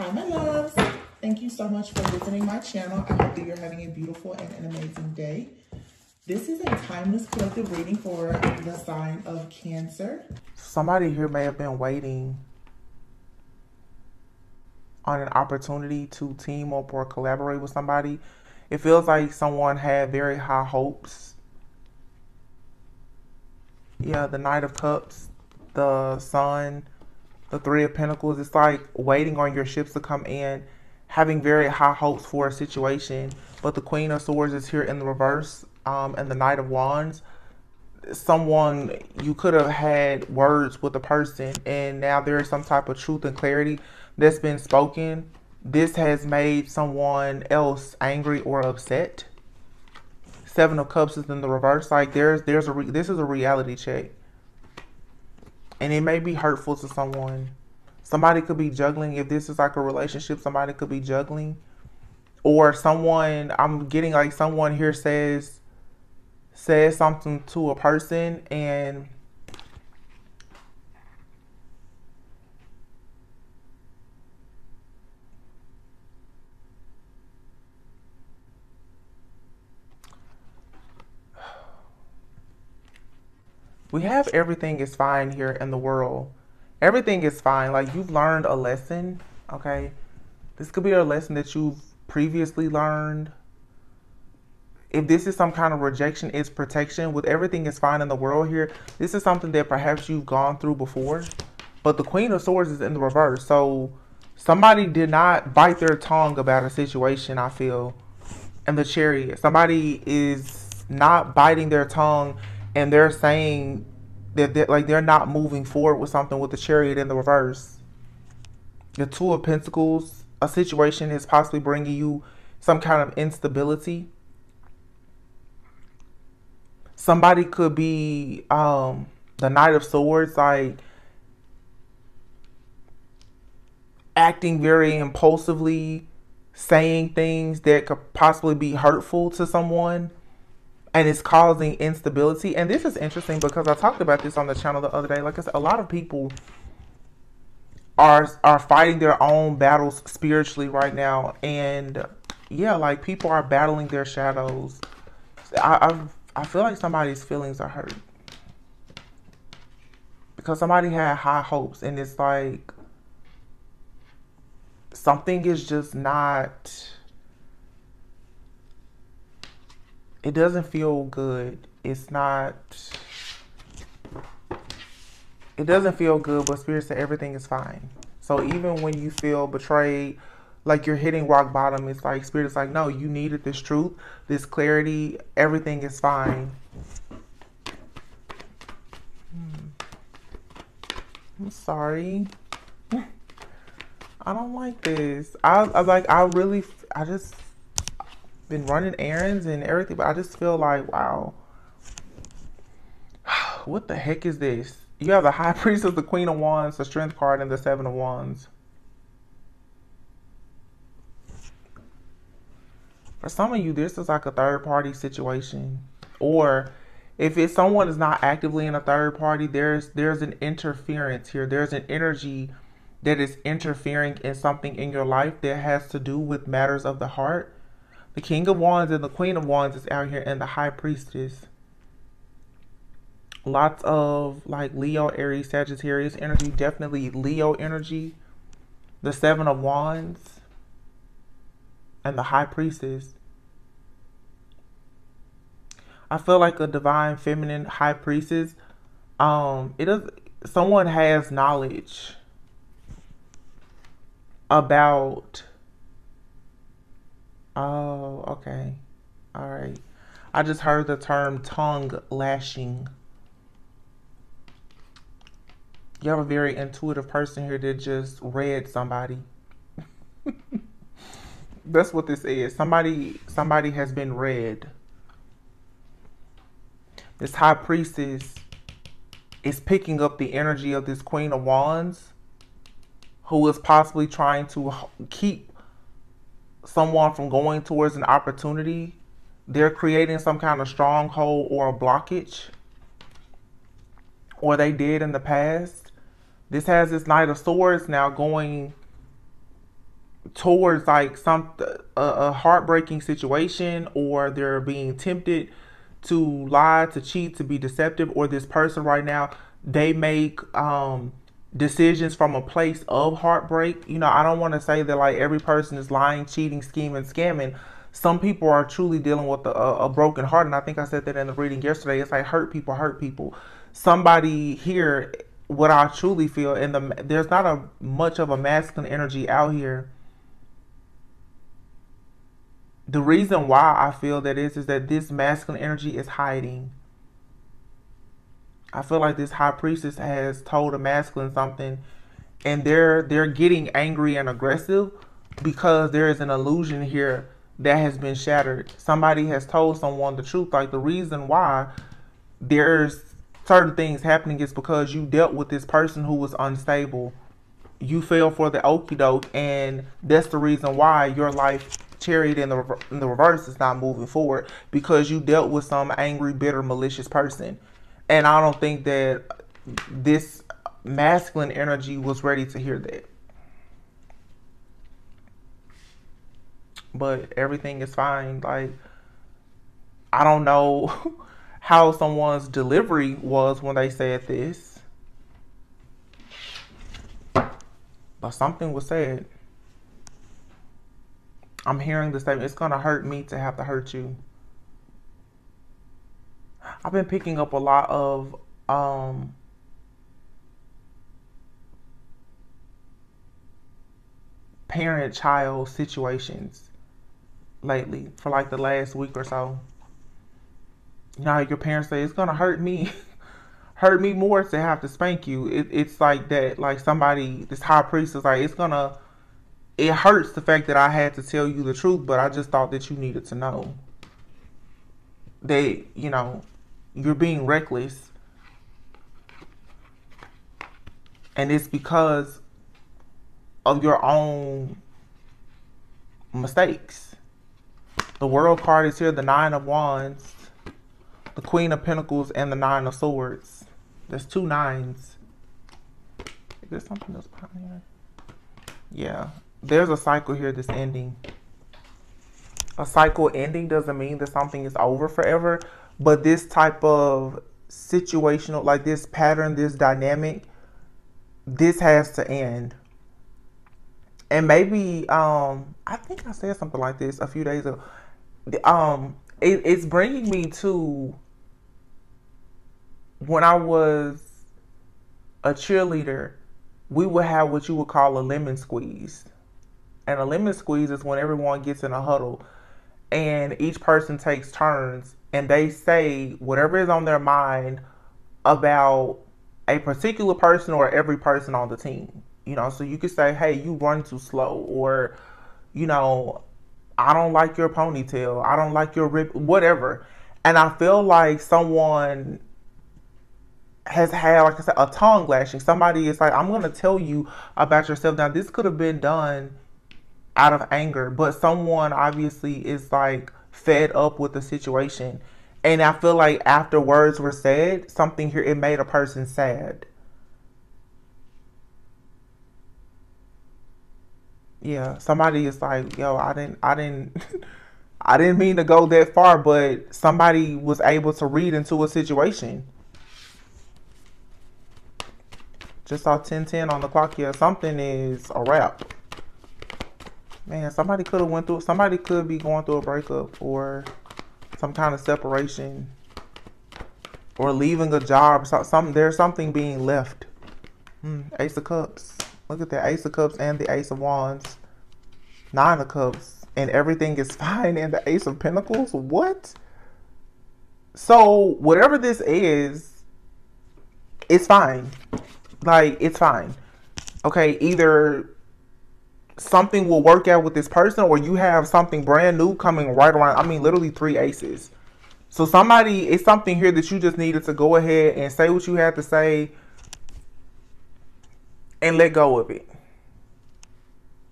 Hi, my loves. Thank you so much for visiting my channel. I hope that you're having a beautiful and an amazing day. This is a timeless collective reading for the sign of Cancer. Somebody here may have been waiting on an opportunity to team up or collaborate with somebody. It feels like someone had very high hopes. Yeah, the Knight of Cups, the Sun, the Three of Pentacles. It's like waiting on your ships to come in, having very high hopes for a situation. But the Queen of Swords is here in the reverse, um, and the Knight of Wands. Someone you could have had words with a person, and now there is some type of truth and clarity that's been spoken. This has made someone else angry or upset. Seven of Cups is in the reverse. Like there's there's a this is a reality check and it may be hurtful to someone. Somebody could be juggling. If this is like a relationship, somebody could be juggling. Or someone, I'm getting like someone here says, says something to a person and we have everything is fine here in the world. Everything is fine. Like you've learned a lesson, okay? This could be a lesson that you've previously learned. If this is some kind of rejection, it's protection. With everything is fine in the world here, this is something that perhaps you've gone through before. But the Queen of Swords is in the reverse. So somebody did not bite their tongue about a situation, I feel. And the chariot. Somebody is not biting their tongue and they're saying that they're, like they're not moving forward with something with the chariot in the reverse. The two of pentacles, a situation is possibly bringing you some kind of instability. Somebody could be um, the knight of swords, like acting very impulsively, saying things that could possibly be hurtful to someone and it's causing instability. And this is interesting because I talked about this on the channel the other day. Like I said, a lot of people are are fighting their own battles spiritually right now, and yeah, like people are battling their shadows. I I, I feel like somebody's feelings are hurt because somebody had high hopes, and it's like something is just not it doesn't feel good. It's not it doesn't feel good, but spirit said everything is fine. So even when you feel betrayed, like you're hitting rock bottom, it's like spirit is like, no, you needed this truth, this clarity, everything is fine. Hmm. I'm sorry. I don't like this. I, I like I really I just been running errands and everything, but I just feel like, wow, what the heck is this? You have the High Priestess, of the Queen of Wands, the Strength card, and the Seven of Wands. For some of you, this is like a third party situation. Or if it's someone is not actively in a third party, there's there's an interference here. There's an energy that is interfering in something in your life that has to do with matters of the heart the King of Wands and the Queen of Wands is out here and the High Priestess. Lots of like Leo, Aries, Sagittarius energy. Definitely Leo energy. The Seven of Wands. And the High Priestess. I feel like a divine feminine high priestess. Um, it is someone has knowledge about Oh, okay. All right. I just heard the term tongue lashing. You have a very intuitive person here that just read somebody. That's what this is. Somebody somebody has been read. This high priestess is picking up the energy of this queen of wands who is possibly trying to keep someone from going towards an opportunity, they're creating some kind of stronghold or a blockage, or they did in the past. This has this Knight of Swords now going towards like some a, a heartbreaking situation or they're being tempted to lie to cheat to be deceptive or this person right now they make um decisions from a place of heartbreak. You know i don't want to say that like every person is lying cheating scheming scamming. Some people are truly dealing with a, a broken heart and i think i said that in the reading yesterday. It's like hurt people hurt people. Somebody here what i truly feel and the there's not a much of a masculine energy out here. The reason why I feel that is is that this masculine energy is hiding. I feel like this high priestess has told a masculine something and they're they're getting angry and aggressive because there is an illusion here that has been shattered. Somebody has told someone the truth like the reason why there's certain things happening is because you dealt with this person who was unstable. You fell for the okie doke and that's the reason why your life chariot in the, in the reverse is not moving forward because you dealt with some angry, bitter, malicious person. And I don't think that this masculine energy was ready to hear that. But everything is fine. Like, I don't know how someone's delivery was when they said this. But something was said. I'm hearing the statement, it's going to hurt me to have to hurt you. I've been picking up a lot of um, parent child situations lately for like the last week or so. You know, your parents say it's gonna hurt me, hurt me more to have to spank you. It, it's like that. Like somebody, this high priest is like, it's gonna it hurts the fact that I had to tell you the truth, but I just thought that you needed to know that, you know, you're being reckless. And it's because of your own mistakes. The world card is here, the nine of wands, the queen of pentacles, and the nine of swords. There's two nines. Is there something else behind here? Yeah, there's a cycle here that's ending. A cycle ending doesn't mean that something is over forever, but this type of situational, like this pattern, this dynamic, this has to end. And maybe, um, I think I said something like this a few days ago. Um, it, it's bringing me to when I was a cheerleader, we would have what you would call a lemon squeeze. And a lemon squeeze is when everyone gets in a huddle and each person takes turns and they say whatever is on their mind about a particular person or every person on the team. You know, so you could say, hey, you run too slow, or, you know, I don't like your ponytail, I don't like your rip, whatever. And I feel like someone has had, like I said, a tongue lashing. Somebody is like, I'm going to tell you about yourself. Now, this could have been done out of anger, but someone obviously is like fed up with the situation. And I feel like after words were said, something here, it made a person sad. Yeah, somebody is like, yo, I didn't, I didn't, I didn't mean to go that far, but somebody was able to read into a situation. Just saw 1010 on the clock here. Something is a wrap man, somebody could have went through. Somebody could be going through a breakup or some kind of separation or leaving a job. So, some there's something being left. Hmm, Ace of Cups. Look at that Ace of Cups and the Ace of Wands. Nine of Cups. And everything is fine. And the Ace of Pentacles. What? So whatever this is, it's fine. Like it's fine. Okay, either something will work out with this person or you have something brand new coming right around. I mean, literally three aces. So somebody, it's something here that you just needed to go ahead and say what you had to say and let go of it.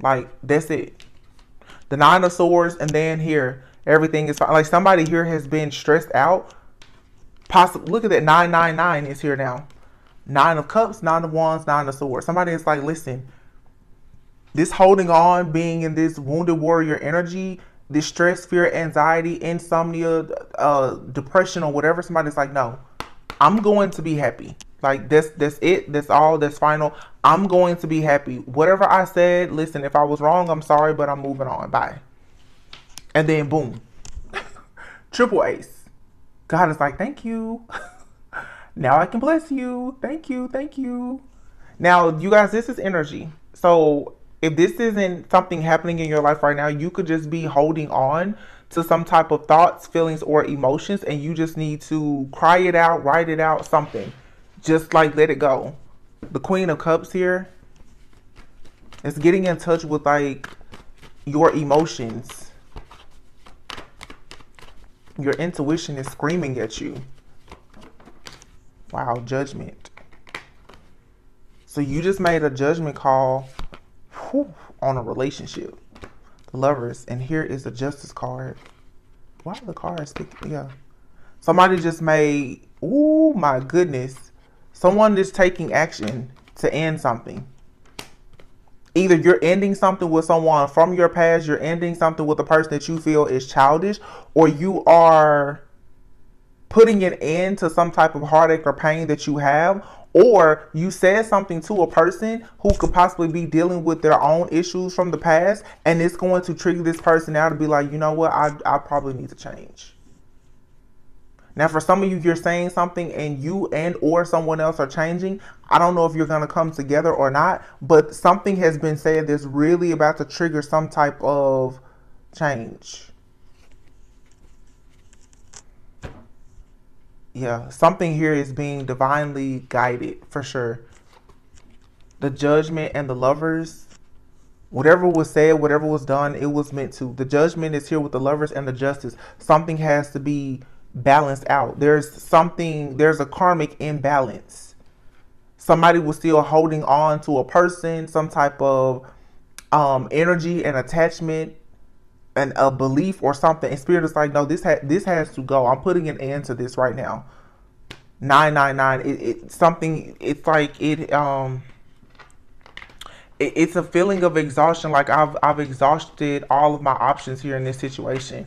Like, that's it. The nine of swords and then here, everything is fine. Like somebody here has been stressed out. Possibly, look at that, 999 is here now. Nine of cups, nine of wands, nine of swords. Somebody is like, listen, this holding on, being in this wounded warrior energy, this stress, fear, anxiety, insomnia, uh, depression, or whatever. Somebody's like, no, I'm going to be happy. Like this, that's it. That's all. That's final. I'm going to be happy. Whatever I said, listen. If I was wrong, I'm sorry, but I'm moving on. Bye. And then boom, triple ace. God is like, thank you. now I can bless you. Thank you. Thank you. Now, you guys, this is energy. So if this isn't something happening in your life right now, you could just be holding on to some type of thoughts, feelings, or emotions, and you just need to cry it out, write it out, something. Just like let it go. The Queen of Cups here is getting in touch with like your emotions. Your intuition is screaming at you. Wow, judgment. So you just made a judgment call whew, on a relationship. The lovers. And here is the justice card. Why are the cards sticking? Yeah. Somebody just made, oh my goodness. Someone is taking action to end something. Either you're ending something with someone from your past, you're ending something with a person that you feel is childish, or you are putting an end to some type of heartache or pain that you have, or you said something to a person who could possibly be dealing with their own issues from the past and it's going to trigger this person now to be like you know what? I, I probably need to change. Now for some of you you're saying something and you and or someone else are changing. I don't know if you're going to come together or not but something has been said that's really about to trigger some type of change yeah, something here is being divinely guided for sure. The judgment and the lovers, whatever was said, whatever was done, it was meant to. The judgment is here with the lovers and the justice. Something has to be balanced out. There's something, there's a karmic imbalance. Somebody was still holding on to a person, some type of um, energy and attachment an, a belief or something, and spirit is like, no, this ha- this has to go. I'm putting an end to this right now. Nine nine nine. It, it something. It's like it. Um. It's a feeling of exhaustion. Like I've I've exhausted all of my options here in this situation.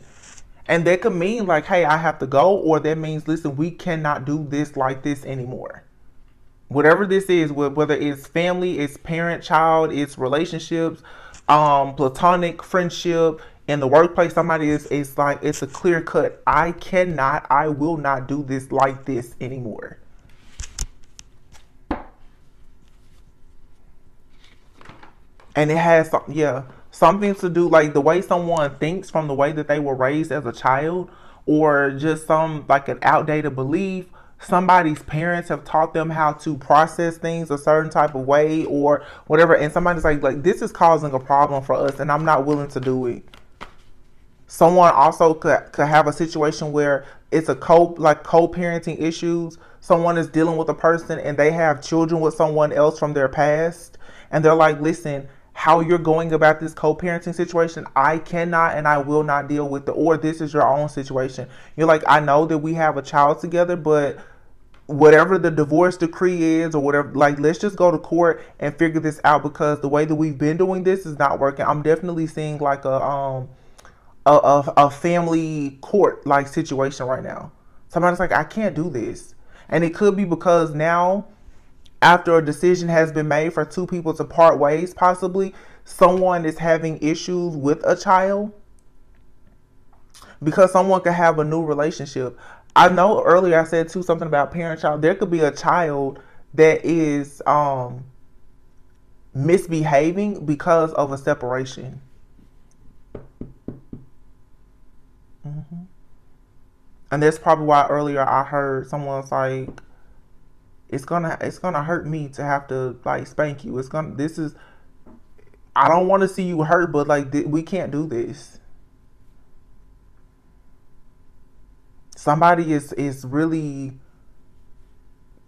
And that could mean like, hey, I have to go, or that means, listen, we cannot do this like this anymore. Whatever this is, whether it's family, it's parent, child, it's relationships, um, platonic friendship, in the workplace somebody is it's like it's a clear cut i cannot i will not do this like this anymore. And it has yeah something to do like the way someone thinks from the way that they were raised as a child or just some like an outdated belief somebody's parents have taught them how to process things a certain type of way or whatever and somebody's like like this is causing a problem for us and i'm not willing to do it Someone also could, could have a situation where it's a co like co-parenting issues. Someone is dealing with a person and they have children with someone else from their past, and they're like, "Listen, how you're going about this co-parenting situation, I cannot and I will not deal with it. Or this is your own situation. You're like, I know that we have a child together, but whatever the divorce decree is or whatever like let's just go to court and figure this out because the way that we've been doing this is not working i'm definitely seeing like a um a, a, a family court like situation right now. Somebody's like, I can't do this. And it could be because now, after a decision has been made for two people to part ways, possibly, someone is having issues with a child because someone could have a new relationship. I know earlier I said too something about parent child. There could be a child that is um misbehaving because of a separation. Mm-hmm. And that's probably why earlier I heard someone's like, "It's gonna, it's gonna hurt me to have to like spank you. It's gonna, this is, I don't want to see you hurt, but like th- we can't do this." Somebody is is really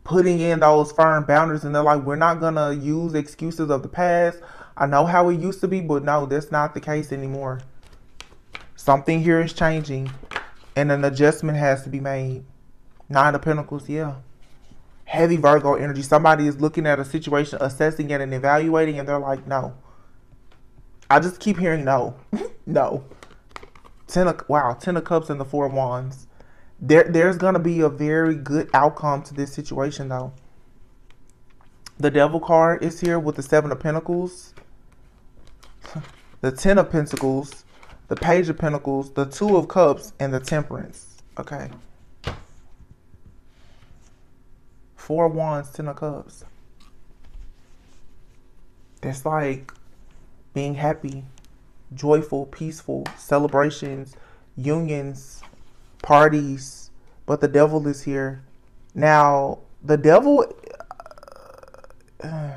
putting in those firm boundaries, and they're like, "We're not gonna use excuses of the past. I know how it used to be, but no, that's not the case anymore." Something here is changing and an adjustment has to be made. Nine of Pentacles, yeah. Heavy Virgo energy. Somebody is looking at a situation, assessing it and evaluating, and they're like, no. I just keep hearing no, no. Ten of wow, ten of cups and the four of wands. There, there's gonna be a very good outcome to this situation though. The devil card is here with the seven of pentacles, the ten of pentacles, the page of pentacles, the two of cups, and the temperance. Okay. Four wands, ten of cups. That's like being happy, joyful, peaceful, celebrations, unions, parties, but the devil is here. Now, the devil. Uh,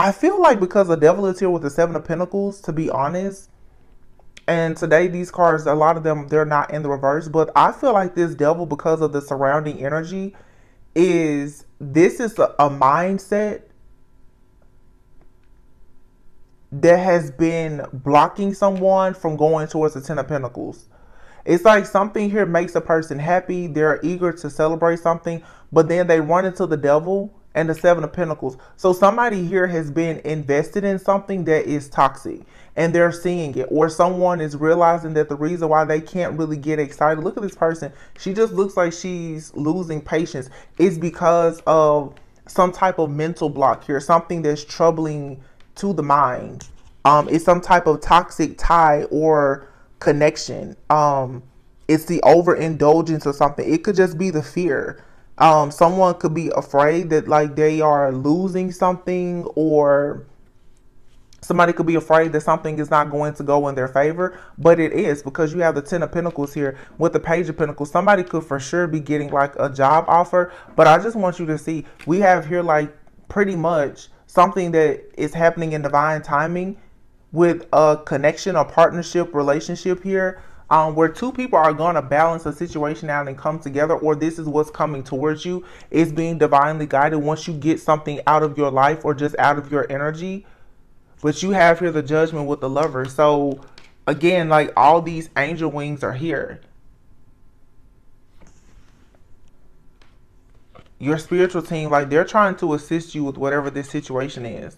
I feel like because the devil is here with the Seven of Pentacles, to be honest, and today these cards, a lot of them, they're not in the reverse, but I feel like this devil, because of the surrounding energy, is this is a, a mindset that has been blocking someone from going towards the Ten of Pentacles. It's like something here makes a person happy. They're eager to celebrate something, but then they run into the devil and the Seven of Pentacles. So somebody here has been invested in something that is toxic and they're seeing it, or someone is realizing that the reason why they can't really get excited. Look at this person. She just looks like she's losing patience. Is because of some type of mental block here, something that's troubling to the mind. Um, it's some type of toxic tie or connection. Um, it's the overindulgence or something. It could just be the fear. Um, someone could be afraid that like they are losing something or somebody could be afraid that something is not going to go in their favor, but it is because you have the Ten of Pentacles here with the Page of Pentacles. Somebody could for sure be getting like a job offer, but I just want you to see we have here like pretty much something that is happening in divine timing with a connection or partnership relationship here um, where two people are going to balance a situation out and come together or this is what's coming towards you is being divinely guided once you get something out of your life or just out of your energy. But you have here the judgment with the lover. So again like all these angel wings are here. Your spiritual team, like they're trying to assist you with whatever this situation is.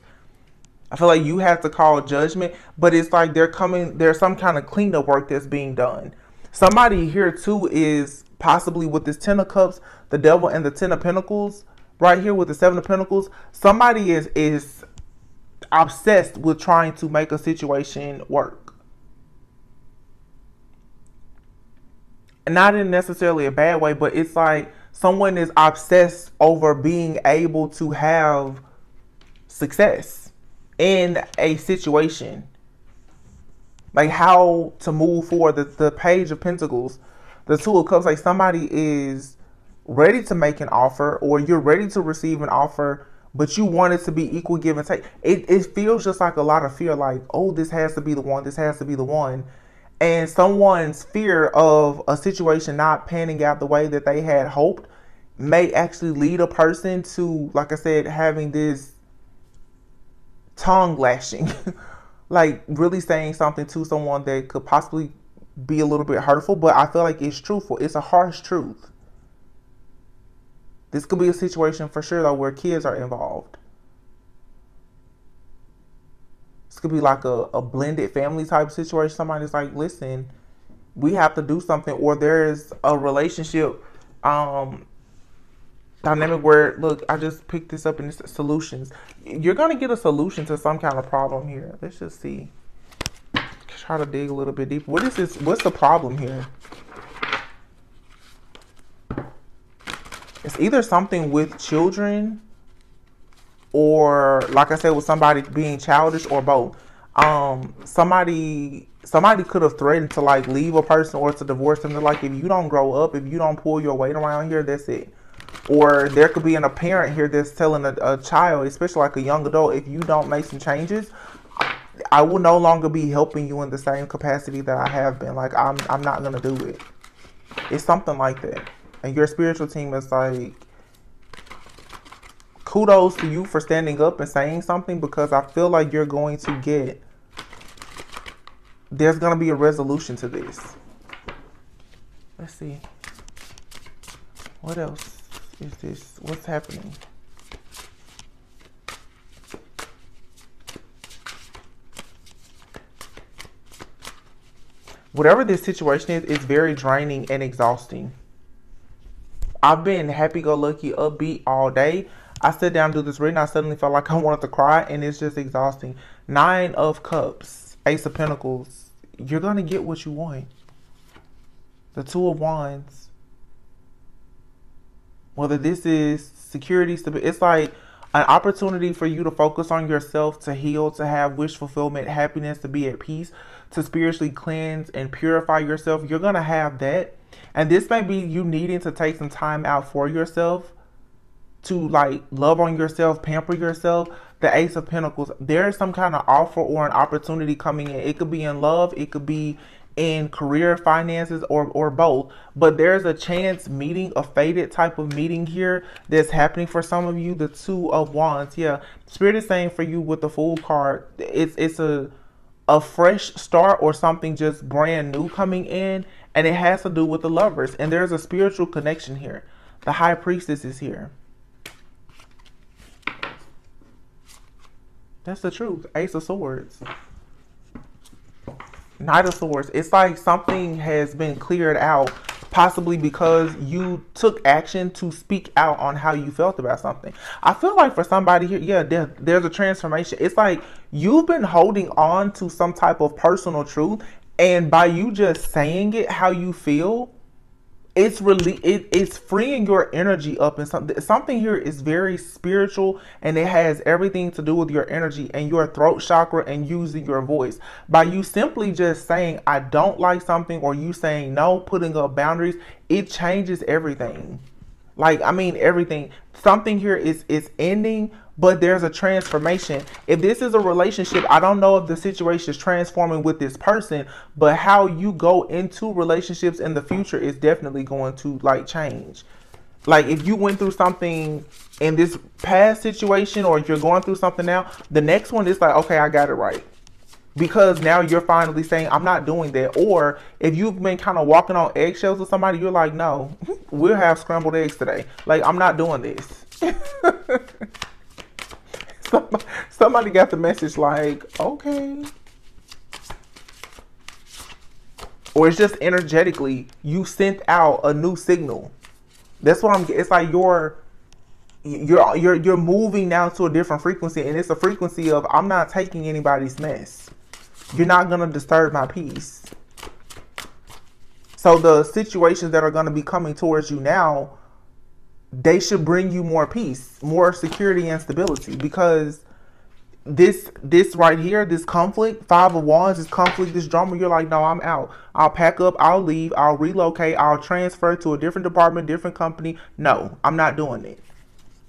I feel like you have to call judgment, but it's like they're coming, there's some kind of cleanup work that's being done. Somebody here too is possibly with this Ten of Cups, the Devil, and the Ten of Pentacles, right here with the Seven of Pentacles. Somebody is is obsessed with trying to make a situation work. Not in necessarily a bad way, but it's like someone is obsessed over being able to have success in a situation like how to move forward. The, the page of pentacles the two of cups like somebody is ready to make an offer or you're ready to receive an offer but you want it to be equal give and take. It, it feels just like a lot of fear like oh this has to be the one this has to be the one. And someone's fear of a situation not panning out the way that they had hoped may actually lead a person to, like I said, having this tongue lashing, like really saying something to someone that could possibly be a little bit hurtful, but I feel like it's truthful. It's a harsh truth. This could be a situation for sure, though, where kids are involved. This could be like a, a blended family type situation. Somebody's like, listen, we have to do something, or there's a relationship um, dynamic where look i just picked this up in solutions. You're going to get a solution to some kind of problem here. Let's just see. Try to dig a little bit deeper. What is this what's the problem here? It's either something with children or like i said with somebody being childish or both. Um somebody somebody could have threatened to like leave a person or to divorce them. They're like if you don't grow up if you don't pull your weight around here that's it or there could be an, a parent here that's telling a, a child, especially like a young adult, if you don't make some changes, I will no longer be helping you in the same capacity that I have been. Like I'm, I'm not gonna do it. It's something like that. And your spiritual team is like, kudos to you for standing up and saying something because I feel like you're going to get. There's gonna be a resolution to this. Let's see. What else? is this? What's happening? Whatever this situation is, it's very draining and exhausting. I've been happy-go-lucky, upbeat all day. I sit down do this reading. I suddenly felt like I wanted to cry, and it's just exhausting. Nine of Cups, Ace of Pentacles. You're gonna get what you want. The Two of Wands. Whether this is security, it's like an opportunity for you to focus on yourself, to heal, to have wish fulfillment, happiness, to be at peace, to spiritually cleanse and purify yourself. You're gonna have that. And this may be you needing to take some time out for yourself to like love on yourself, pamper yourself, the Ace of Pentacles, there is some kind of offer or an opportunity coming in. It could be in love, it could be in career finances or or both but there's a chance meeting a faded type of meeting here that's happening for some of you the two of wands yeah spirit is saying for you with the fool card it's it's a a fresh start or something just brand new coming in and it has to do with the lovers and there's a spiritual connection here the high priestess is here That's the truth. Ace of Swords. Knight of Swords. It's like something has been cleared out, possibly because you took action to speak out on how you felt about something. I feel like for somebody here, yeah, there, there's a transformation. It's like you've been holding on to some type of personal truth, and by you just saying it how you feel, it's really it, it's freeing your energy up and something something here is very spiritual and it has everything to do with your energy and your throat chakra and using your voice. By you simply just saying i don't like something or you saying no putting up boundaries it changes everything. Like i mean everything. Something here is is ending but there's a transformation. If this is a relationship, I don't know if the situation is transforming with this person, but how you go into relationships in the future is definitely going to like change. Like if you went through something in this past situation or if you're going through something now, the next one is like, okay, I got it right. Because now you're finally saying, I'm not doing that. Or if you've been kind of walking on eggshells with somebody, you're like, no, we'll have scrambled eggs today. Like, I'm not doing this. somebody got the message like, okay. Or it's just energetically, you sent out a new signal. That's what I'm it's like you're you're you're you're moving now to a different frequency and it's a frequency of I'm not taking anybody's mess. You're not gonna disturb my peace. So the situations that are gonna be coming towards you now they should bring you more peace, more security and stability because this this right here, this conflict, five of wands, this conflict, this drama, you're like, no, I'm out. I'll pack up, I'll leave, I'll relocate, I'll transfer to a different department, different company. No, I'm not doing it.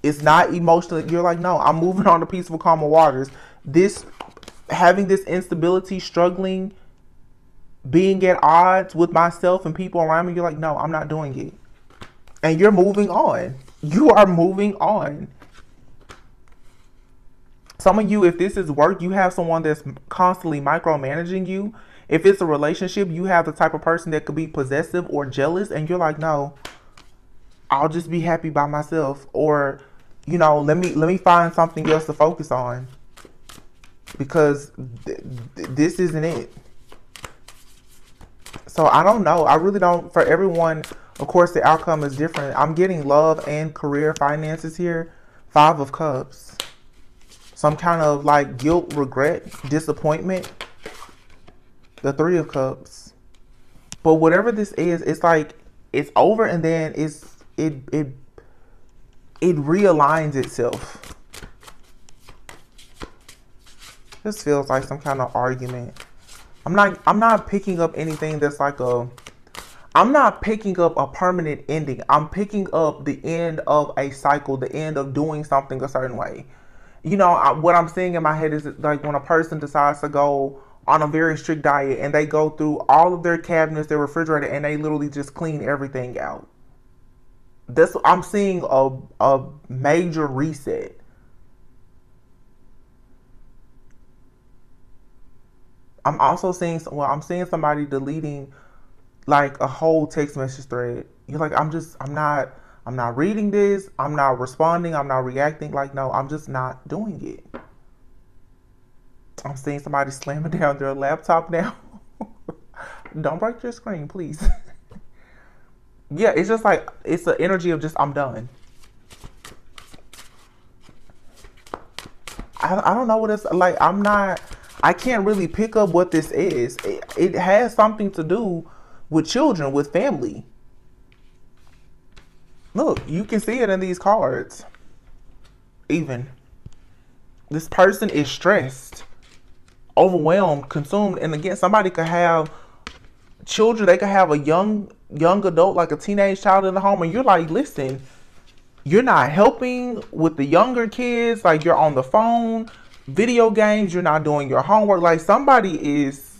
It's not emotional. You're like, no, I'm moving on to peaceful, calmer waters. This having this instability, struggling, being at odds with myself and people around me, you're like, no, I'm not doing it and you're moving on. You are moving on. Some of you, if this is work, you have someone that's constantly micromanaging you. If it's a relationship, you have the type of person that could be possessive or jealous, and you're like, no, I'll just be happy by myself, or you know, let me let me find something else to focus on because th- th- this isn't it. So I don't know. I really don't. For everyone of course, the outcome is different. I'm getting love and career finances here. Five of Cups. Some kind of like guilt, regret, disappointment. The Three of Cups. But whatever this is, it's like it's over and then it's it it it realigns itself. This feels like some kind of argument. I'm not I'm not picking up anything that's like a I'm not picking up a permanent ending. I'm picking up the end of a cycle, the end of doing something a certain way. You know, I, what I'm seeing in my head is like when a person decides to go on a very strict diet and they go through all of their cabinets, their refrigerator, and they literally just clean everything out. This I'm seeing a a major reset. I'm also seeing well, I'm seeing somebody deleting like a whole text message thread. You're like, I'm just, I'm not, I'm not reading this. I'm not responding. I'm not reacting. Like, no, I'm just not doing it. I'm seeing somebody slamming down their laptop now. don't break your screen, please. yeah, it's just like it's the energy of just I'm done. I, I don't know what it's like. I'm not. I can't really pick up what this is. It, it has something to do with children, with family. Look, you can see it in these cards. Even this person is stressed, overwhelmed, consumed, and again, somebody could have children. They could have a young young adult, like a teenage child in the home, and you're like, listen, you're not helping with the younger kids. Like you're on the phone, video games. You're not doing your homework. Like somebody is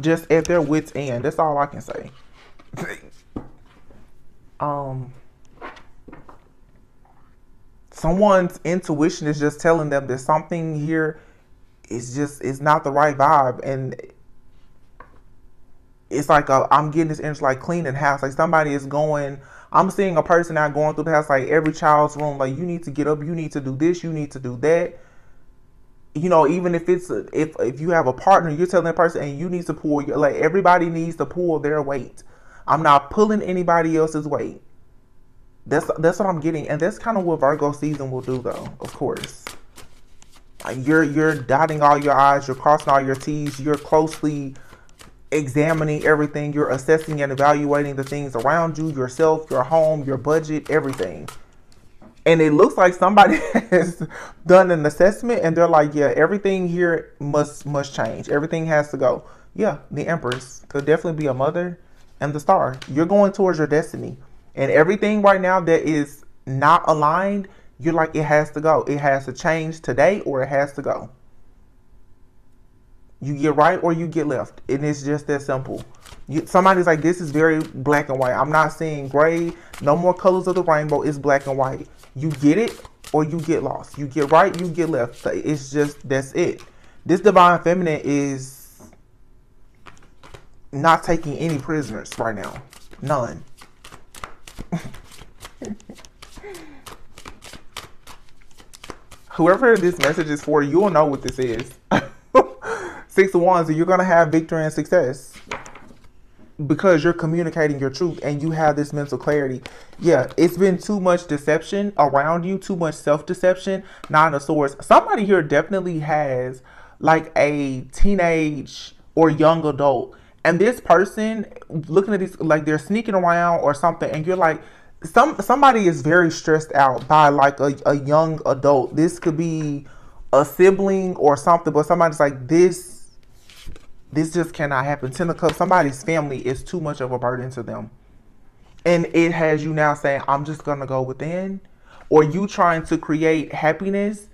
just at their wits end. That's all I can say. um, someone's intuition is just telling them that something here is just is not the right vibe, and it's like i am getting this energy like cleaning house. Like somebody is going I'm seeing a person out going through the house like every child's room, like you need to get up, you need to do this, you need to do that. You know, even if it's a, if if you have a partner, you're telling that person, and you need to pull your like everybody needs to pull their weight. I'm not pulling anybody else's weight. That's that's what I'm getting, and that's kind of what Virgo season will do, though. Of course, you're you're dotting all your I's, you're crossing all your T's, you're closely examining everything. You're assessing and evaluating the things around you, yourself, your home, your budget, everything. And it looks like somebody has done an assessment and they're like, yeah, everything here must must change. Everything has to go. Yeah, the Empress could definitely be a mother and the star. You're going towards your destiny. And everything right now that is not aligned, you're like, it has to go. It has to change today or it has to go. You get right or you get left. And it's just that simple. You, somebody's like, this is very black and white. I'm not seeing gray. No more colors of the rainbow. It's black and white. You get it or you get lost. You get right, you get left. It's just, that's it. This divine feminine is not taking any prisoners right now. None. Whoever this message is for, you'll know what this is. Six of Wands, you're going to have victory and success because you're communicating your truth and you have this mental clarity. Yeah, it's been too much deception around you, too much self deception. Nine of Swords. Somebody here definitely has like a teenage or young adult. And this person looking at these like they're sneaking around or something, and you're like, some somebody is very stressed out by like a, a young adult. This could be a sibling or something, but somebody's like, this this just cannot happen. Ten of Cups, somebody's family is too much of a burden to them. And it has you now saying, I'm just going to go within. Or you trying to create happiness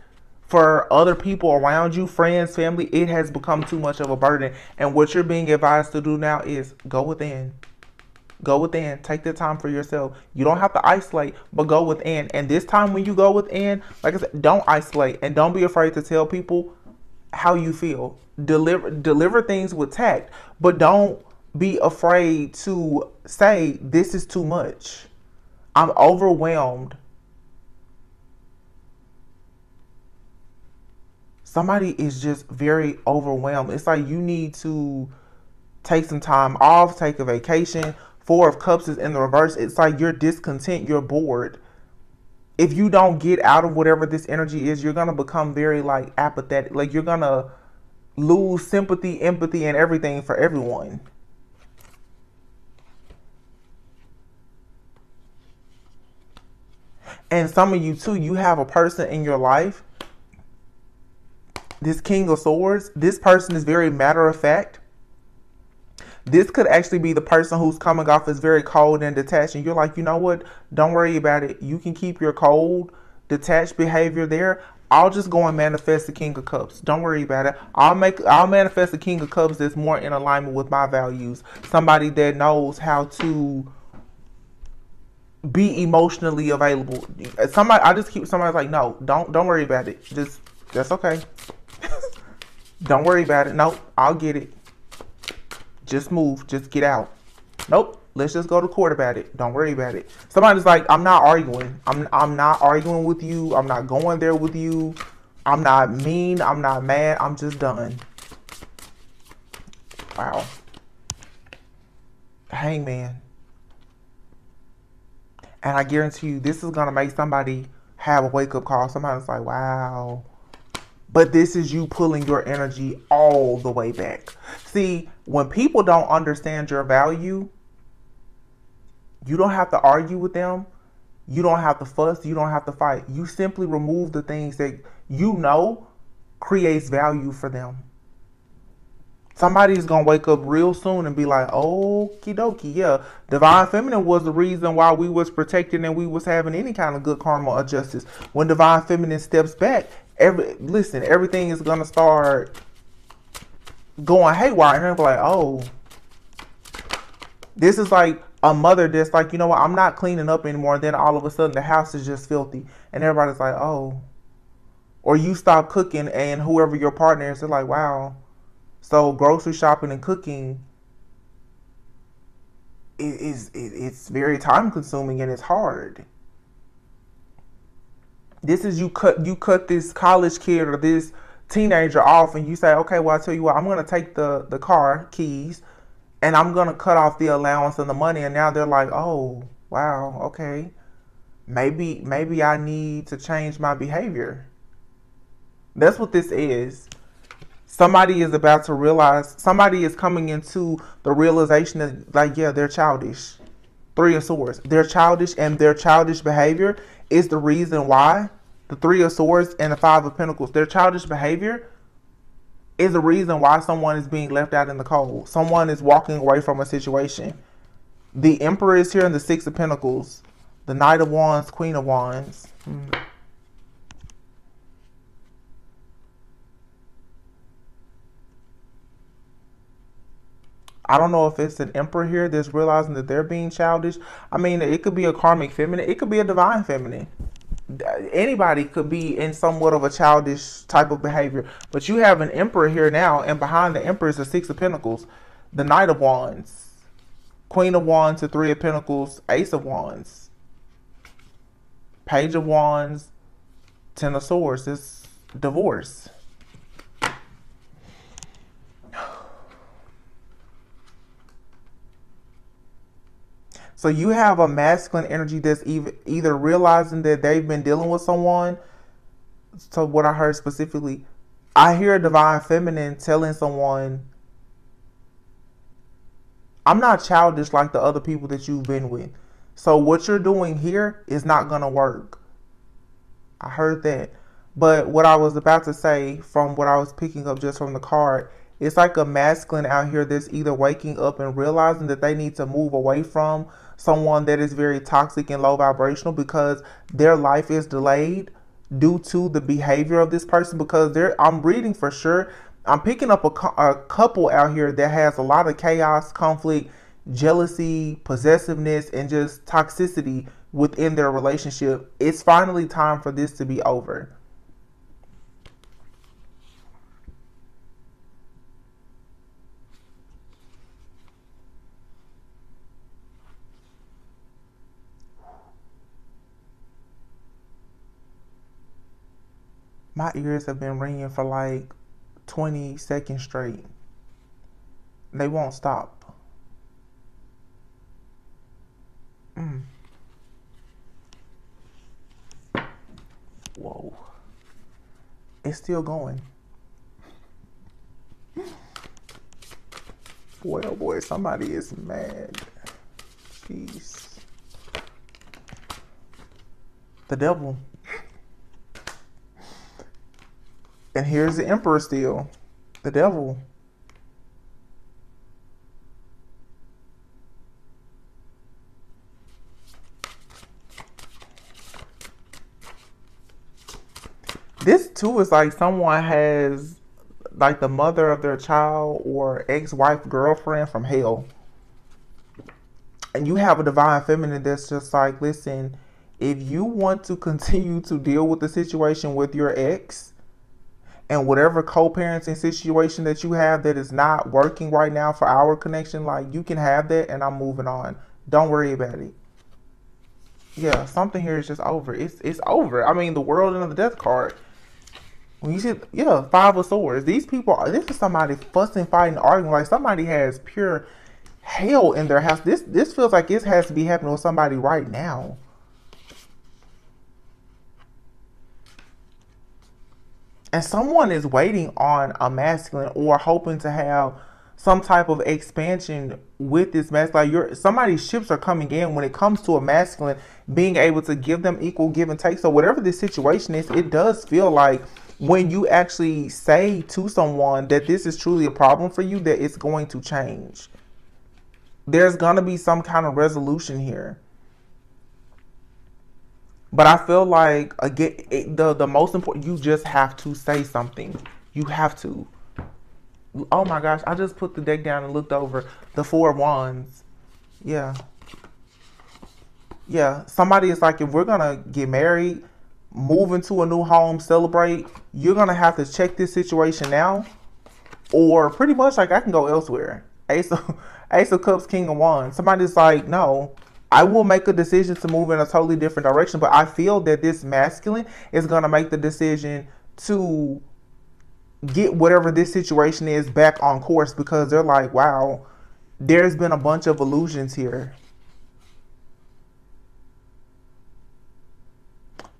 for other people around you, friends, family. It has become too much of a burden. And what you're being advised to do now is go within. Go within. Take the time for yourself. You don't have to isolate, but go within. And this time when you go within, like I said, don't isolate and don't be afraid to tell people how you feel. Deliver deliver things with tact, but don't be afraid to say this is too much. I'm overwhelmed. Somebody is just very overwhelmed. It's like you need to take some time off, take a vacation. Four of Cups is in the reverse. It's like you're discontent, you're bored if you don't get out of whatever this energy is, you're gonna become very like apathetic. Like you're gonna lose sympathy, empathy, and everything for everyone. And some of you too, you have a person in your life. This King of Swords, this person is very matter of fact this could actually be the person who's coming off as very cold and detached, and you're like, you know what? Don't worry about it. You can keep your cold, detached behavior there. I'll just go and manifest the King of Cups. Don't worry about it. I'll make I'll manifest the King of Cups that's more in alignment with my values. Somebody that knows how to be emotionally available. Somebody I just keep somebody's like, no, don't don't worry about it. Just that's okay. don't worry about it. Nope, I'll get it. Just move. Just get out. Nope. Let's just go to court about it. Don't worry about it. Somebody's like, I'm not arguing. I'm I'm not arguing with you. I'm not going there with you. I'm not mean. I'm not mad. I'm just done. Wow. hangman. And I guarantee you, this is going to make somebody have a wake up call. Somebody's like, wow. But this is you pulling your energy all the way back. See, when people don't understand your value, you don't have to argue with them. You don't have to fuss. You don't have to fight. You simply remove the things that you know creates value for them. Somebody's gonna wake up real soon and be like, "Okie dokie, yeah, divine feminine was the reason why we was protected and we was having any kind of good karma or justice." When divine feminine steps back, every listen, everything is gonna start going haywire, and they're like, "Oh, this is like a mother that's like, you know what, I'm not cleaning up anymore." And then all of a sudden, the house is just filthy, and everybody's like, "Oh," or you stop cooking, and whoever your partner is, they're like, "Wow." So grocery shopping and cooking is it's very time consuming and it's hard. This is you cut you cut this college kid or this teenager off and you say, okay, well I tell you what, I'm gonna take the the car keys and I'm gonna cut off the allowance and the money. And now they're like, oh wow, okay, maybe maybe I need to change my behavior. That's what this is. Somebody is about to realize somebody is coming into the realization that like yeah they're childish. Three of swords. They're childish and their childish behavior is the reason why the three of swords and the five of pentacles their childish behavior is the reason why someone is being left out in the cold someone is walking away from a situation the emperor is here in the six of pentacles the knight of wands queen of wands hmm. I don't know if it's an emperor here that's realizing that they're being childish. I mean, it could be a karmic feminine. It could be a divine feminine. Anybody could be in somewhat of a childish type of behavior. But you have an emperor here now, and behind the emperor is the six of pentacles, the knight of wands, queen of wands, the three of pentacles, ace of wands, page of wands, ten of swords. It's divorce. So you have a masculine energy that's even either realizing that they've been dealing with someone. So what I heard specifically, I hear a divine feminine telling someone, I'm not childish like the other people that you've been with. So what you're doing here is not gonna work. I heard that. But what I was about to say from what I was picking up just from the card, it's like a masculine out here that's either waking up and realizing that they need to move away from someone that is very toxic and low vibrational because their life is delayed due to the behavior of this person because they're I'm reading for sure I'm picking up a, a couple out here that has a lot of chaos, conflict, jealousy, possessiveness, and just toxicity within their relationship. It's finally time for this to be over. My ears have been ringing for like 20 seconds straight. They won't stop. Mm. Whoa. It's still going. Boy, oh boy, somebody is mad. Jeez. The devil. And here's the emperor still, the devil. This too is like someone has like the mother of their child or ex-wife girlfriend from hell. And you have a divine feminine that's just like, listen, if you want to continue to deal with the situation with your ex, and whatever co-parenting situation that you have that is not working right now for our connection like you can have that and i'm moving on. Don't worry about it. Yeah something here is just over. It's it's over. I mean the world and the death card. When you see yeah five of swords. These people this is somebody fussing fighting arguing. Like somebody has pure hell in their house. This this feels like this has to be happening with somebody right now. And someone is waiting on a masculine or hoping to have some type of expansion with this masculine. Like your somebody's ships are coming in when it comes to a masculine being able to give them equal give and take. So whatever this situation is, it does feel like when you actually say to someone that this is truly a problem for you, that it's going to change. There's gonna be some kind of resolution here. But I feel like again, it, the the most important, you just have to say something. You have to. Oh my gosh, I just put the deck down and looked over the four wands. Yeah. Yeah. Somebody is like, if we're gonna get married, move into a new home, celebrate, you're gonna have to check this situation now. Or pretty much like I can go elsewhere. Ace of Ace of Cups, King of Wands. Somebody's like, no, I will make a decision to move in a totally different direction, but I feel that this masculine is gonna make the decision to get whatever this situation is back on course because they're like, wow, there's been a bunch of illusions here.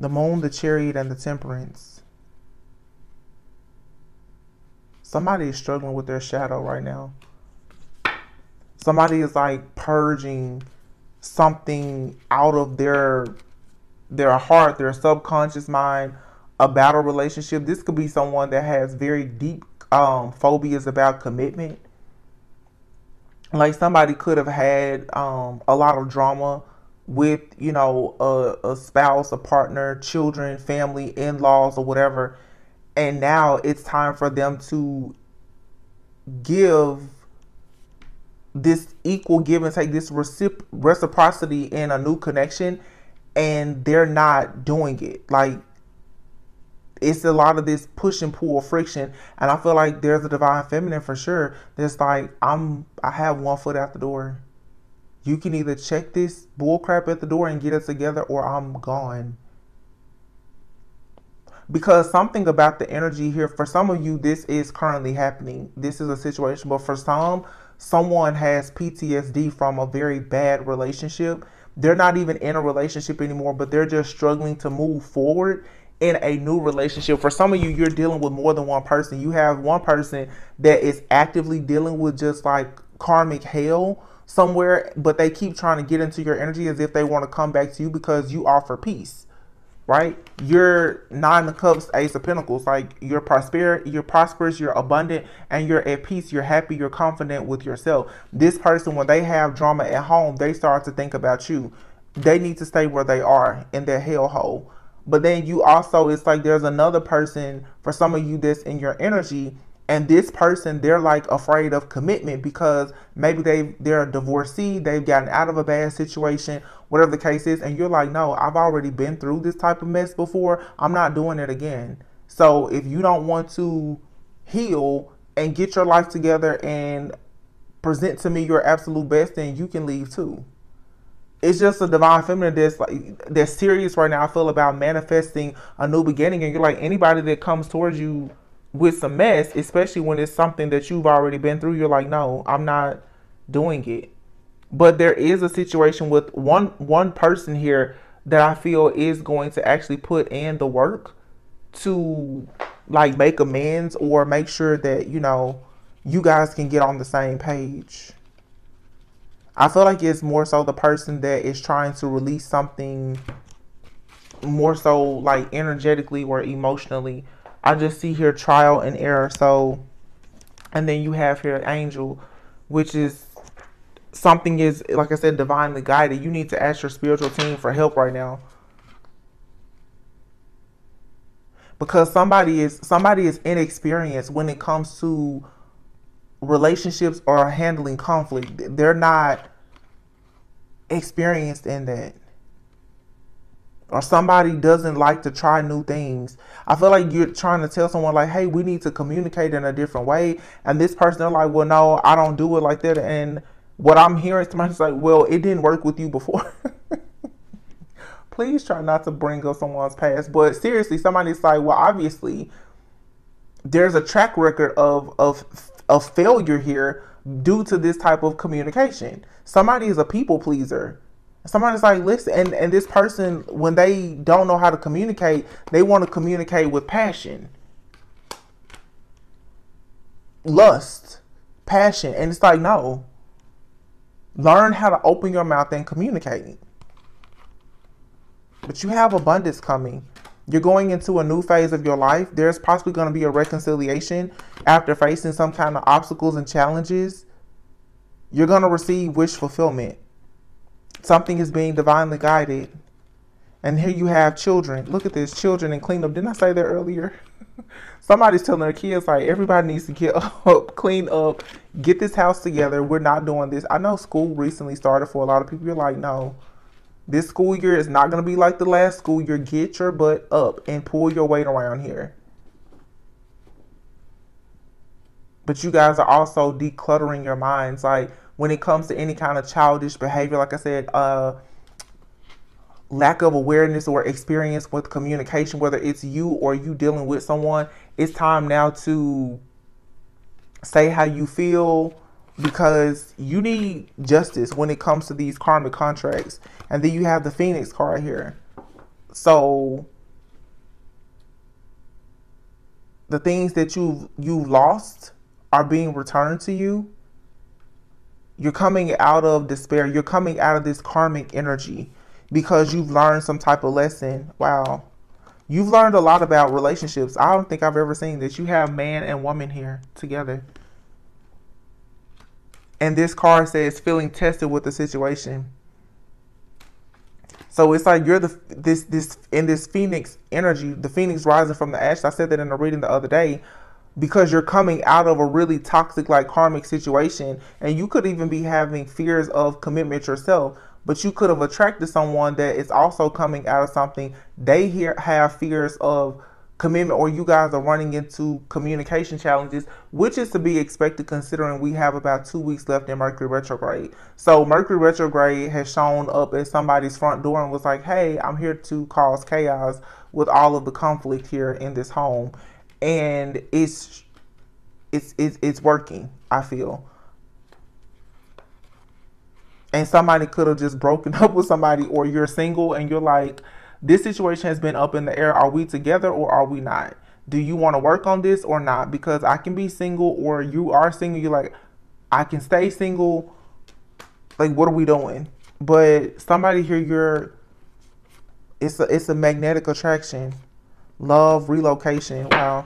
The moon, the chariot, and the temperance. Somebody is struggling with their shadow right now. Somebody is like purging something out of their their heart, their subconscious mind, about a relationship. This could be someone that has very deep um, phobias about commitment. Like somebody could have had um, a lot of drama with, you know, a, a spouse, a partner, children, family, in laws, or whatever. And now it's time for them to give this equal give and take, this recipro- reciprocity in a new connection, and they're not doing it. Like it's a lot of this push and pull friction and i feel like there's a divine feminine for sure. That's like i'm i have one foot out the door. You can either check this bullcrap at the door and get it together or i'm gone. Because something about the energy here for some of you this is currently happening. This is a situation but for some someone has ptsd from a very bad relationship they're not even in a relationship anymore but they're just struggling to move forward in a new relationship. For some of you, you're dealing with more than one person. You have one person that is actively dealing with just like karmic hell somewhere, but they keep trying to get into your energy as if they want to come back to you because you offer peace. Right? You're nine of cups, ace of pentacles. Like you're prosper, you're prosperous, you're abundant, and you're at peace. You're happy, you're confident with yourself. This person, when they have drama at home, they start to think about you. They need to stay where they are in their hellhole but then you also, it's like there's another person for some of you that's in your energy, and this person they're like afraid of commitment because maybe they they're a divorcee, they've gotten out of a bad situation, whatever the case is, and you're like, no, I've already been through this type of mess before. I'm not doing it again. So if you don't want to heal and get your life together and present to me your absolute best, then you can leave too it's just a divine feminine that's like that's serious right now. I feel about manifesting a new beginning, and you're like anybody that comes towards you with some mess, especially when it's something that you've already been through. You're like, no, I'm not doing it. But there is a situation with one one person here that I feel is going to actually put in the work to like make amends or make sure that you know you guys can get on the same page. I feel like it's more so the person that is trying to release something more so like energetically or emotionally. I just see here trial and error. So, and then you have here angel, which is something is, like I said, divinely guided. You need to ask your spiritual team for help right now. Because somebody is somebody is inexperienced when it comes to relationships or handling conflict. They're not experienced in that. Or somebody doesn't like to try new things. I feel like you're trying to tell someone like, hey, we need to communicate in a different way. And this person they're like, well, no, I don't do it like that. And what I'm hearing somebody's like, well, it didn't work with you before. Please try not to bring up someone's past. But seriously, somebody's like, well, obviously, there's a track record of of of failure here due to this type of communication. Somebody is a people pleaser. Somebody's like, listen, and, and this person, when they don't know how to communicate, they want to communicate with passion, lust, passion. And it's like, no. Learn how to open your mouth and communicate. But you have abundance coming. You're going into a new phase of your life. There's possibly going to be a reconciliation after facing some kind of obstacles and challenges. You're going to receive wish fulfillment. Something is being divinely guided. And here you have children. Look at this children and clean up. Didn't I say that earlier? Somebody's telling their kids, like, everybody needs to get up, clean up, get this house together. We're not doing this. I know school recently started for a lot of people. You're like, no, this school year is not going to be like the last school year. Get your butt up and pull your weight around here. But you guys are also decluttering your minds. Like when it comes to any kind of childish behavior, like I said, uh, lack of awareness or experience with communication, whether it's you or you dealing with someone, it's time now to say how you feel because you need justice when it comes to these karmic contracts. And then you have the Phoenix card here. So the things that you you've lost are being returned to you. You're coming out of despair. You're coming out of this karmic energy because you've learned some type of lesson. Wow. You've learned a lot about relationships. I don't think I've ever seen this. You have man and woman here together. And this card says feeling tested with the situation. So it's like you're the this this in this phoenix energy, the phoenix rising from the ash. I said that in a reading the other day because you're coming out of a really toxic like karmic situation and you could even be having fears of commitment yourself but you could have attracted someone that is also coming out of something they here have fears of commitment or you guys are running into communication challenges, which is to be expected considering we have about two weeks left in Mercury retrograde. So Mercury retrograde has shown up at somebody's front door and was like, hey, I'm here to cause chaos with all of the conflict here in this home. And it's it's it's, it's working, I feel. And somebody could have just broken up with somebody, or you're single and you're like, this situation has been up in the air. Are we together or are we not? Do you want to work on this or not? Because I can be single or you are single. You're like, I can stay single. Like, what are we doing? But somebody here, you're, it's a, it's a magnetic attraction. Love, relocation. Wow.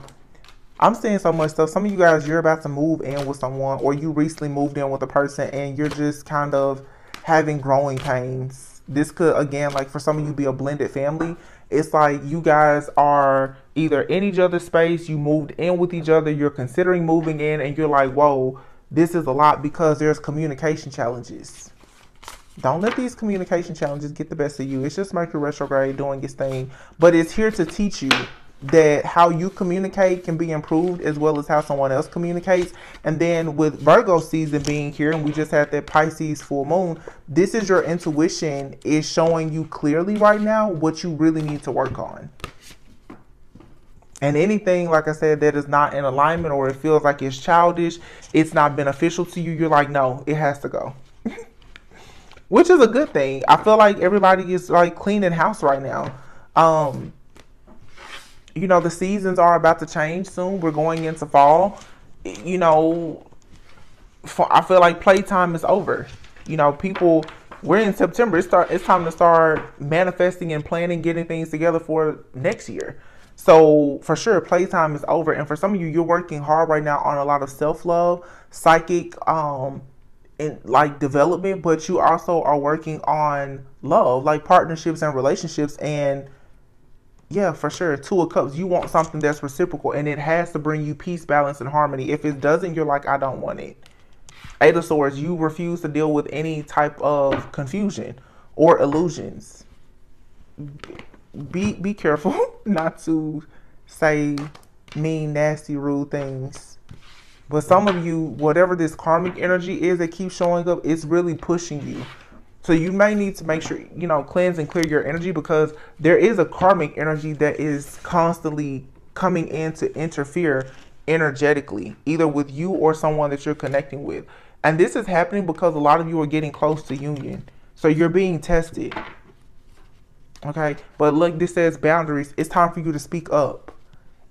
I'm seeing so much stuff. Some of you guys, you're about to move in with someone or you recently moved in with a person and you're just kind of having growing pains this could again like for some of you be a blended family it's like you guys are either in each other's space you moved in with each other you're considering moving in and you're like whoa this is a lot because there's communication challenges don't let these communication challenges get the best of you it's just mercury retrograde doing its thing but it's here to teach you that how you communicate can be improved as well as how someone else communicates. And then with Virgo season being here, and we just had that Pisces full moon, this is your intuition is showing you clearly right now what you really need to work on. And anything, like I said, that is not in alignment or it feels like it's childish, it's not beneficial to you, you're like, no, it has to go. Which is a good thing. I feel like everybody is like cleaning house right now. Um, you know, the seasons are about to change soon. We're going into fall. You know, for, I feel like playtime is over. You know, people, we're in September. It's, start, it's time to start manifesting and planning, getting things together for next year. So for sure, playtime is over. And for some of you, you're working hard right now on a lot of self love, psychic, um, and like development, but you also are working on love, like partnerships and relationships and yeah, for sure. Two of Cups. You want something that's reciprocal, and it has to bring you peace, balance, and harmony. If it doesn't, you're like, I don't want it. Eight of Swords. You refuse to deal with any type of confusion or illusions. Be be careful not to say mean, nasty, rude things. But some of you, whatever this karmic energy is that keeps showing up, it's really pushing you so you may need to make sure, you know, cleanse and clear your energy because there is a karmic energy that is constantly coming in to interfere energetically, either with you or someone that you're connecting with. And this is happening because a lot of you are getting close to union. So you're being tested. Okay? But look, this says boundaries. It's time for you to speak up.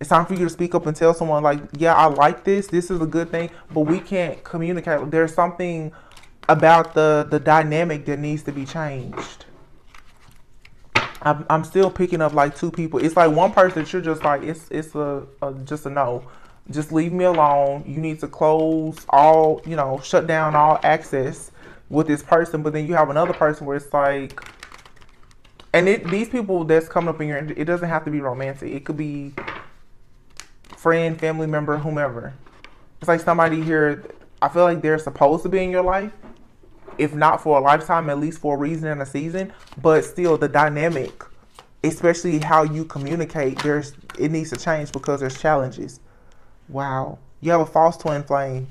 It's time for you to speak up and tell someone, like, yeah, I like this. This is a good thing. But we can't communicate. There's something about the, the dynamic that needs to be changed. I'm, I'm still picking up like two people. It's like one person you're just like, it's, it's a, a just a no just leave me alone. You need to close all, you know, shut down all access with this person. But then you have another person where it's like, and it these people that's coming up in your, it doesn't have to be romantic. It could be friend, family member, whomever. It's like somebody here. I feel like they're supposed to be in your life, if not for a lifetime, at least for a reason and a season. But still, the dynamic, especially how you communicate, there's it needs to change because there's challenges. Wow. You have a false twin flame.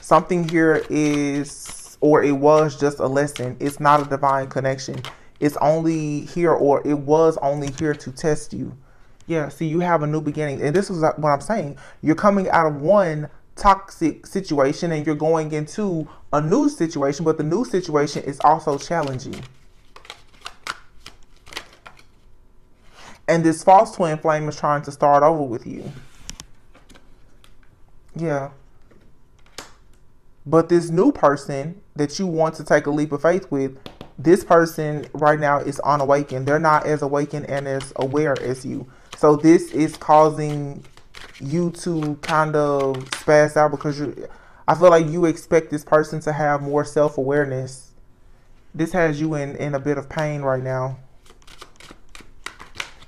Something here is, or it was just a lesson. It's not a divine connection. It's only here, or it was only here to test you. Yeah, see, you have a new beginning. And this is what I'm saying. You're coming out of one toxic situation and you're going into a new situation, but the new situation is also challenging. And this false twin flame is trying to start over with you. Yeah. But this new person that you want to take a leap of faith with, this person right now is unawakened. They're not as awakened and as aware as you. So this is causing you to kind of spaz out because you I feel like you expect this person to have more self-awareness. This has you in in a bit of pain right now.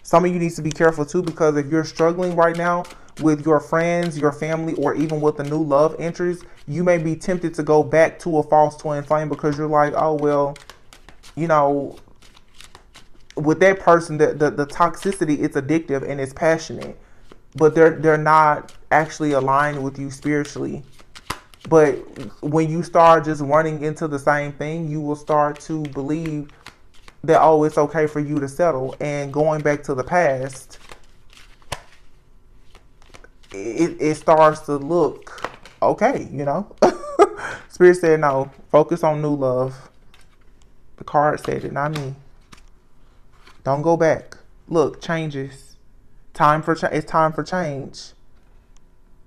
Some of you needs to be careful too because if you're struggling right now, with your friends, your family, or even with the new love interest, you may be tempted to go back to a false twin flame because you're like, oh, well, you know, with that person, the, the, the toxicity, it's addictive and it's passionate, but they're, they're not actually aligned with you spiritually. But when you start just running into the same thing, you will start to believe that, oh, it's okay for you to settle. And going back to the past, it, it starts to look okay, you know? Spirit said, no, focus on new love. The card said it, not me. Don't go back. Look, changes. Time for cha- it's time for change.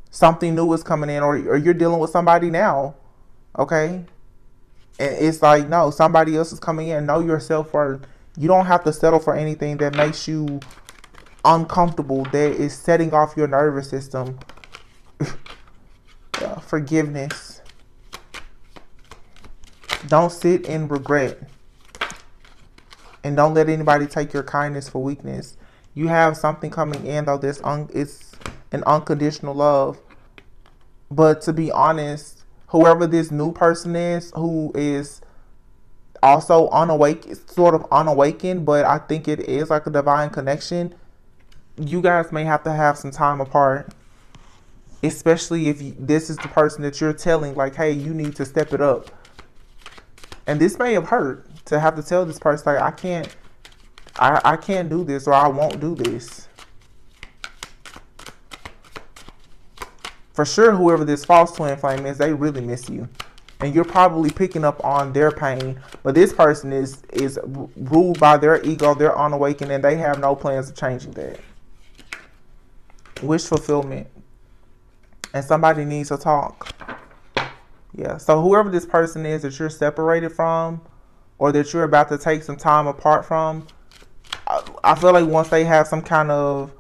Something new is coming in, or, or you're dealing with somebody now. Okay? And it's like, no, somebody else is coming in. Know yourself worth. You don't have to settle for anything that makes you uncomfortable that is setting off your nervous system. forgiveness. Don't sit in regret. And don't let anybody take your kindness for weakness. You have something coming in though this un- it's an unconditional love. But to be honest, whoever this new person is who is also unawakened, sort of unawakened, but I think it is like a divine connection you guys may have to have some time apart especially if you, this is the person that you're telling like hey you need to step it up and this may have hurt to have to tell this person like i can't i, I can't do this or i won't do this. For sure whoever this false twin flame is they really miss you. And you're probably picking up on their pain. But this person is is ruled by their ego they're unawakened and they have no plans of changing that. Wish fulfillment. And somebody needs to talk. Yeah so whoever this person is that you're separated from or that you're about to take some time apart from I, feel like once they have some kind of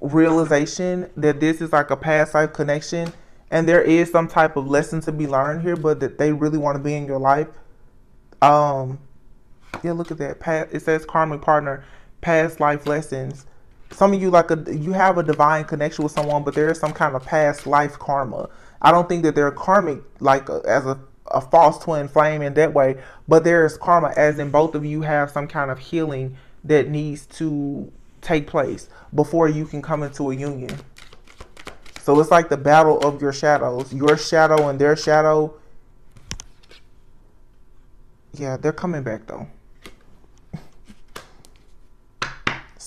realization that this is like a past life connection and there is some type of lesson to be learned here but that they really want to be in your life um yeah look at that it says karmic partner past life lessons some of you like a you have a divine connection with someone, but there is some kind of past life karma. I don't think that they're karmic like a, as a a false twin flame in that way, but there is karma as in both of you have some kind of healing that needs to take place before you can come into a union. So it's like the battle of your shadows. Your shadow and their shadow. Yeah, they're coming back though.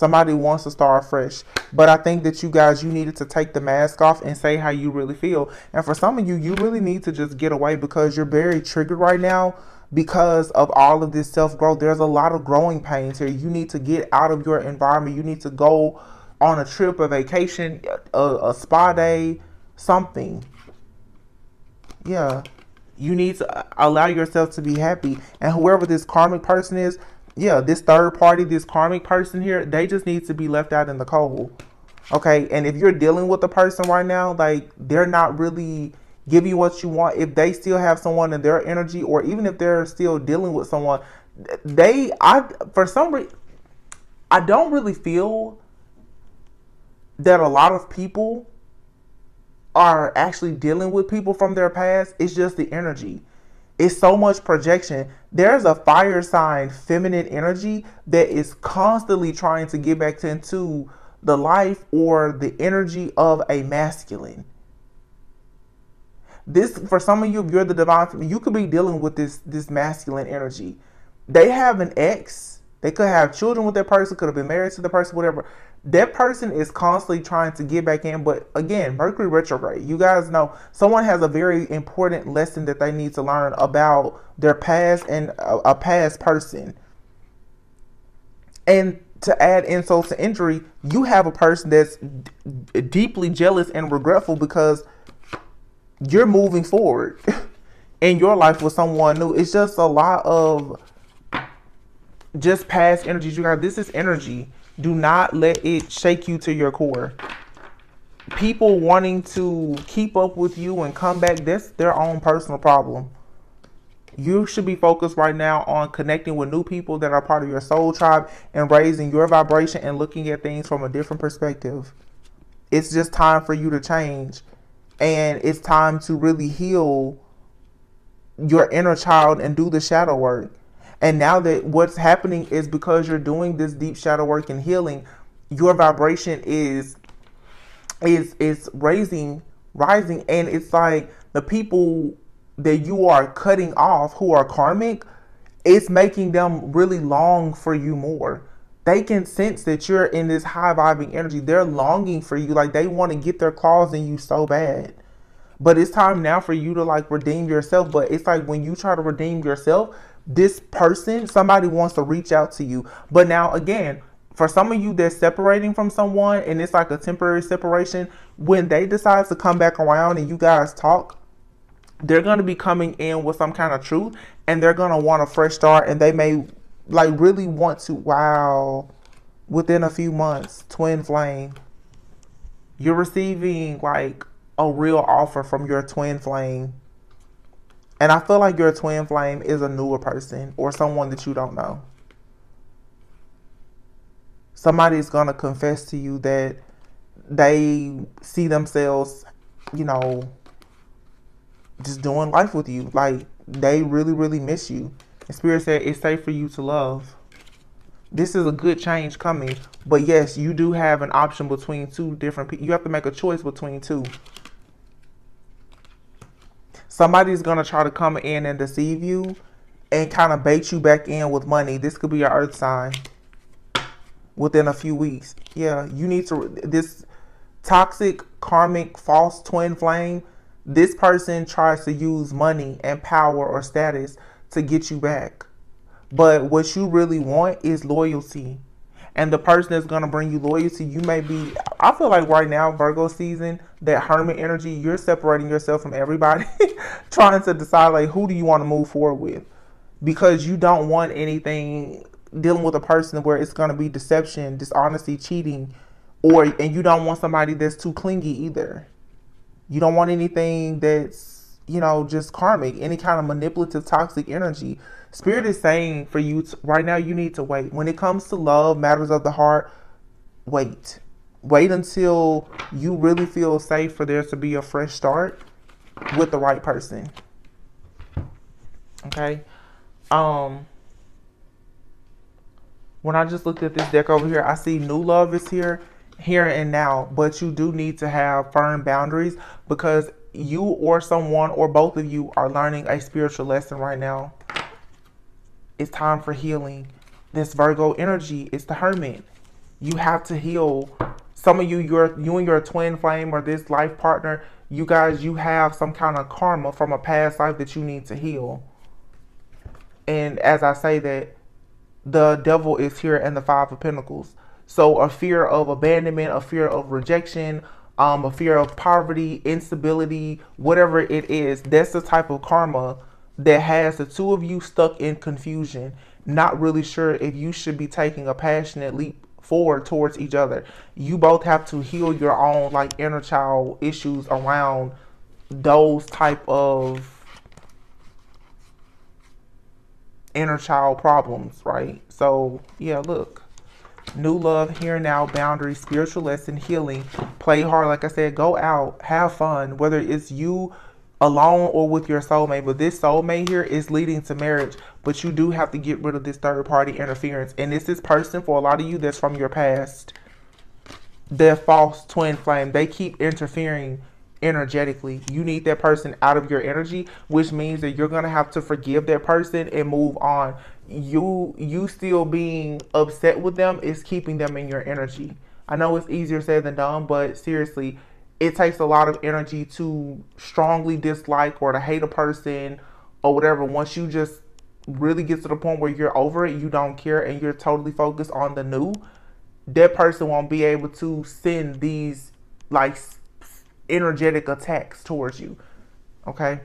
Somebody wants to start fresh. But I think that you guys, you needed to take the mask off and say how you really feel. And for some of you, you really need to just get away because you're very triggered right now because of all of this self growth. There's a lot of growing pains here. You need to get out of your environment. You need to go on a trip, a vacation, a, a spa day, something. Yeah. You need to allow yourself to be happy. And whoever this karmic person is, yeah, this third party, this karmic person here, they just need to be left out in the cold. Okay. And if you're dealing with a person right now, like they're not really giving you what you want, if they still have someone in their energy, or even if they're still dealing with someone, they, I, for some reason, I don't really feel that a lot of people are actually dealing with people from their past. It's just the energy. It's so much projection. There's a fire sign, feminine energy that is constantly trying to get back into the life or the energy of a masculine. This for some of you, if you're the divine, you could be dealing with this this masculine energy. They have an ex. They could have children with that person. Could have been married to the person, whatever that person is constantly trying to get back in. But again, Mercury retrograde, you guys know someone has a very important lesson that they need to learn about their past and a, a past person. And to add insult to injury, you have a person that's deeply jealous and regretful because you're moving forward in your life with someone new. It's just a lot of just past energies. You got this is energy do not let it shake you to your core. People wanting to keep up with you and come back, that's their own personal problem. You should be focused right now on connecting with new people that are part of your soul tribe and raising your vibration and looking at things from a different perspective. It's just time for you to change. And it's time to really heal your inner child and do the shadow work. And now that what's happening is because you're doing this deep shadow work and healing, your vibration is is is raising, rising, and it's like the people that you are cutting off who are karmic, it's making them really long for you more. They can sense that you're in this high vibing energy. They're longing for you. Like they want to get their claws in you so bad. But it's time now for you to like redeem yourself. But it's like when you try to redeem yourself, this person, somebody wants to reach out to you. But now, again, for some of you that's separating from someone and it's like a temporary separation, when they decide to come back around and you guys talk, they're going to be coming in with some kind of truth and they're going to want a fresh start and they may like really want to, wow, within a few months, twin flame, you're receiving like a real offer from your twin flame and I feel like your twin flame is a newer person or someone that you don't know. Somebody's going to confess to you that they see themselves, you know, just doing life with you. Like they really, really miss you. And Spirit said it's safe for you to love. This is a good change coming. But yes, you do have an option between two different people. You have to make a choice between two. Somebody's to try to come in and deceive you and kind of bait you back in with money. This could be your earth sign within a few weeks. Yeah, you need to, this toxic, karmic, false twin flame, this person tries to use money and power or status to get you back. But what you really want is loyalty and the person that's going to bring you loyalty, you may be, I feel like right now, Virgo season, that hermit energy, you're separating yourself from everybody, trying to decide, like, who do you want to move forward with? Because you don't want anything dealing with a person where it's going to be deception, dishonesty, cheating, or, and you don't want somebody that's too clingy either. You don't want anything that's, you know, just karmic, any kind of manipulative, toxic energy Spirit is saying for you to, right now, you need to wait. When it comes to love, matters of the heart, wait. Wait until you really feel safe for there to be a fresh start with the right person. Okay. Um, when I just looked at this deck over here, I see new love is here, here and now, but you do need to have firm boundaries because you or someone or both of you are learning a spiritual lesson right now. It's time for healing. This Virgo energy is the hermit. You have to heal. Some of you, your you and your twin flame or this life partner, you guys, you have some kind of karma from a past life that you need to heal. And as I say that, the devil is here in the five of pentacles. So a fear of abandonment, a fear of rejection, um, a fear of poverty, instability, whatever it is, that's the type of karma that has the two of you stuck in confusion, not really sure if you should be taking a passionate leap forward towards each other. You both have to heal your own like inner child issues around those type of inner child problems, right? So, yeah, look. New love, here now, boundaries, spiritual lesson, healing. Play hard. Like I said, go out, have fun. Whether it's you alone or with your soulmate. But this soulmate here is leading to marriage. But you do have to get rid of this third party interference. And this is person for a lot of you that's from your past. Their false twin flame. They keep interfering energetically. You need that person out of your energy, which means that you're going to have to forgive that person and move on. You you still being upset with them is keeping them in your energy. I know it's easier said than done, but seriously, it takes a lot of energy to strongly dislike or to hate a person or whatever. Once you just really get to the point where you're over it, you don't care and you're totally focused on the new, that person won't be able to send these like energetic attacks towards you. Okay?